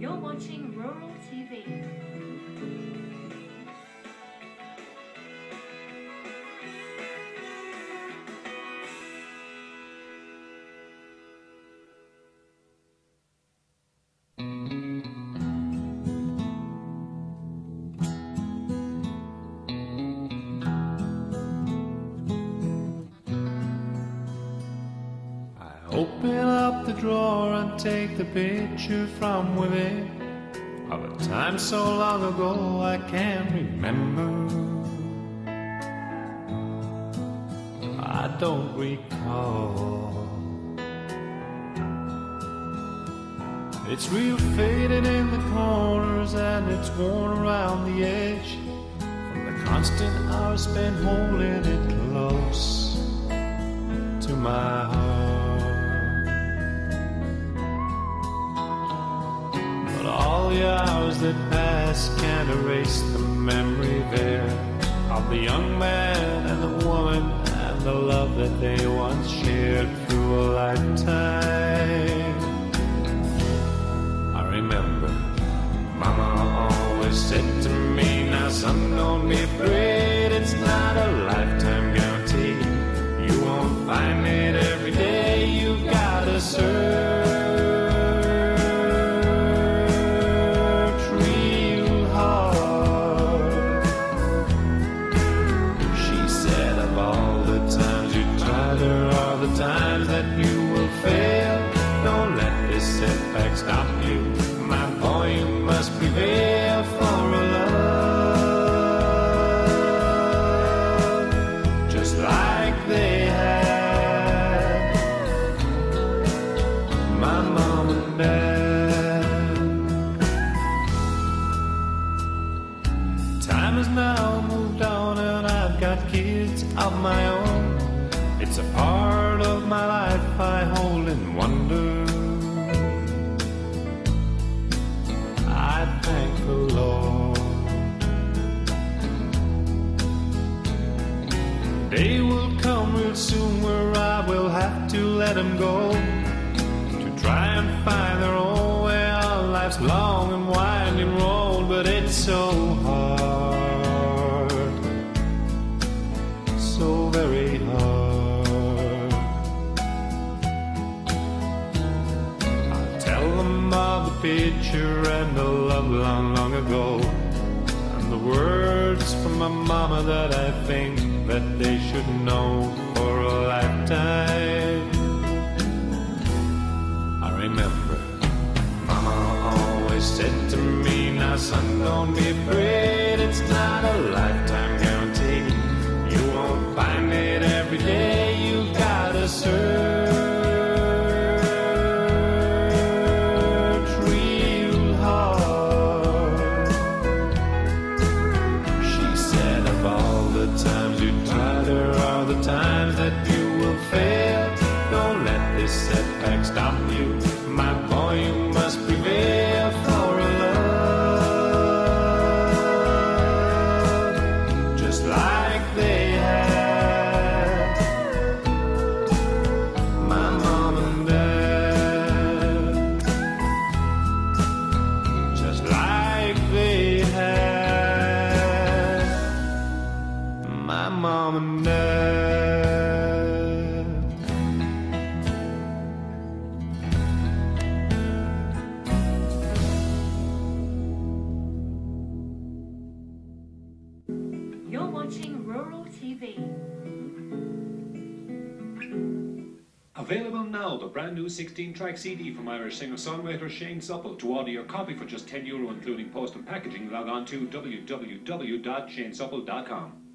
You're watching Rural TV. Open up the drawer and take the picture from within of a time so long ago I can't remember. I don't recall. It's real faded in the corners and it's worn around the edge from the constant hours spent holding it close to my heart. Hours that pass can't erase the memory there of the young man and the woman and the love that they once shared through a lifetime. I remember Mama always said to me, Now, son, don't be afraid, Time has now moved on, and I've got kids of my own. It's a part of my life I hold in wonder. I thank the Lord. Day will come real soon where I will have to let them go to try and find their own way on life's long and winding road, but it's so tell them of the picture and the love long, long ago, and the words from my mama that I think that they should know for a lifetime. I remember Mama always said to me, Now, son, don't be afraid, it's not a lifetime Let stop you. Watching Rural TV. Available now, the brand new 16 track CD from Irish singer songwriter Shane Supple. To order your copy for just €10, Euro, including post and packaging, log on to www.shanesupple.com.